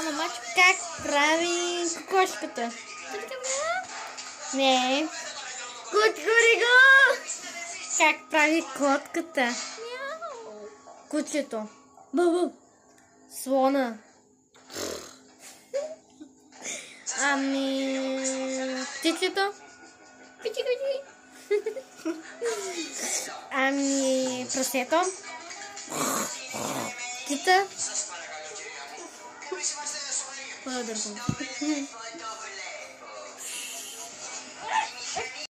Ама мач. Как прави кокошката? Не. Кучкориго! Как прави котката? Мяу. Кучето. Бубу. Слона. Ами... Птичето? Кучи, кучи. Ами... Прасето? Кита? Brother.